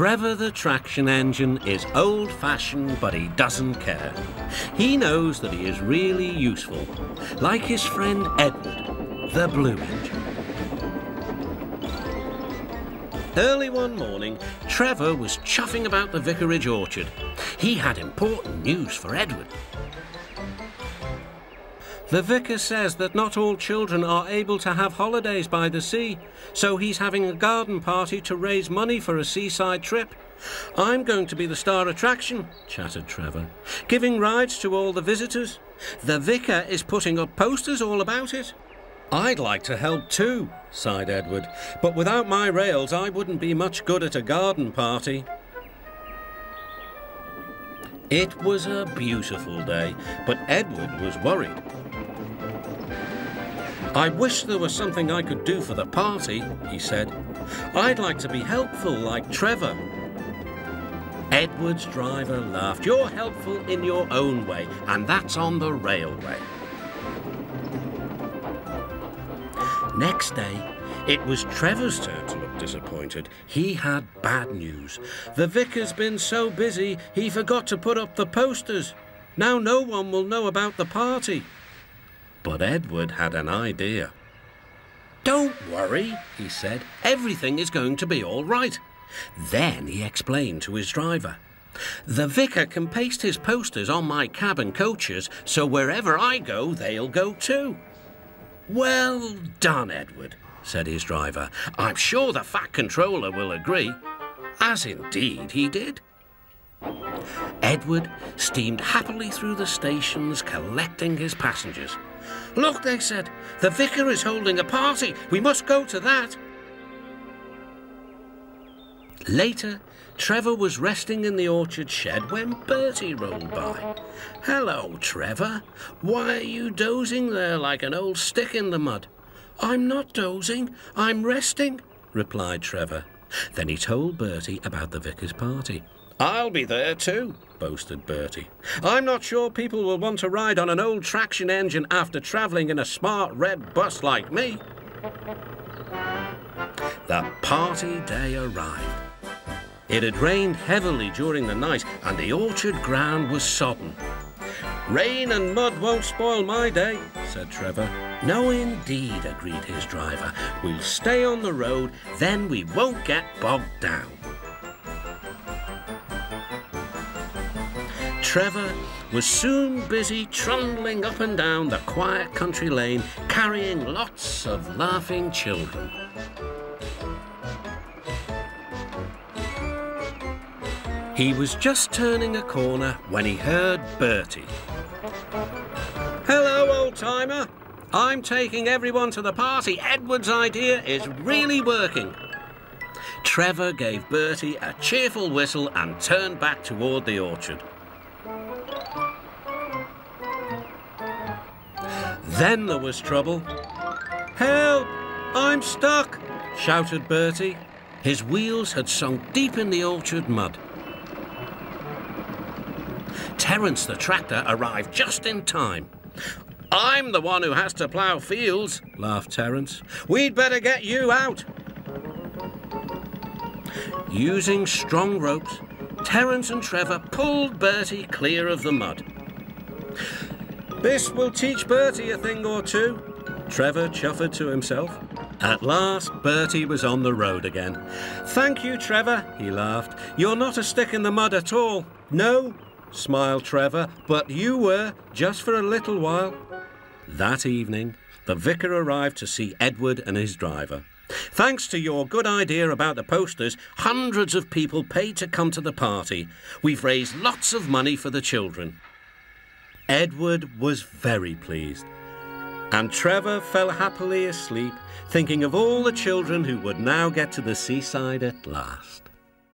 Trevor the traction engine is old-fashioned, but he doesn't care. He knows that he is really useful, like his friend Edward, the blue engine. Early one morning, Trevor was chuffing about the vicarage orchard. He had important news for Edward. The vicar says that not all children are able to have holidays by the sea, so he's having a garden party to raise money for a seaside trip. I'm going to be the star attraction, chattered Trevor, giving rides to all the visitors. The vicar is putting up posters all about it. I'd like to help too, sighed Edward, but without my rails I wouldn't be much good at a garden party. It was a beautiful day, but Edward was worried. I wish there was something I could do for the party, he said. I'd like to be helpful like Trevor. Edward's driver laughed. You're helpful in your own way, and that's on the railway. Next day, it was Trevor's turn to look disappointed. He had bad news. The vicar's been so busy, he forgot to put up the posters. Now no one will know about the party. But Edward had an idea. Don't worry, he said. Everything is going to be all right. Then he explained to his driver. The vicar can paste his posters on my cab and coaches, so wherever I go, they'll go too. Well done, Edward, said his driver. I'm sure the Fat Controller will agree. As indeed he did. Edward steamed happily through the stations, collecting his passengers. Look, they said, the vicar is holding a party. We must go to that. Later, Trevor was resting in the orchard shed when Bertie rolled by. Hello, Trevor. Why are you dozing there like an old stick in the mud? I'm not dozing, I'm resting, replied Trevor. Then he told Bertie about the vicar's party. I'll be there too, boasted Bertie. I'm not sure people will want to ride on an old traction engine after travelling in a smart red bus like me. The party day arrived. It had rained heavily during the night and the orchard ground was sodden. Rain and mud won't spoil my day, said Trevor. No, indeed, agreed his driver. We'll stay on the road, then we won't get bogged down. Trevor was soon busy trundling up and down the quiet country lane, carrying lots of laughing children. He was just turning a corner when he heard Bertie. Hello, old-timer. I'm taking everyone to the party. Edward's idea is really working. Trevor gave Bertie a cheerful whistle and turned back toward the orchard. Then there was trouble. Help! I'm stuck! shouted Bertie. His wheels had sunk deep in the orchard mud. Terence the tractor arrived just in time. I'm the one who has to plough fields, laughed Terence. We'd better get you out. Using strong ropes, Terence and Trevor pulled Bertie clear of the mud. This will teach Bertie a thing or two, Trevor chuffed to himself. At last, Bertie was on the road again. Thank you, Trevor, he laughed. You're not a stick in the mud at all. No, smiled Trevor, but you were, just for a little while. That evening, the vicar arrived to see Edward and his driver. Thanks to your good idea about the posters, hundreds of people paid to come to the party. We've raised lots of money for the children. Edward was very pleased. And Trevor fell happily asleep, thinking of all the children who would now get to the seaside at last.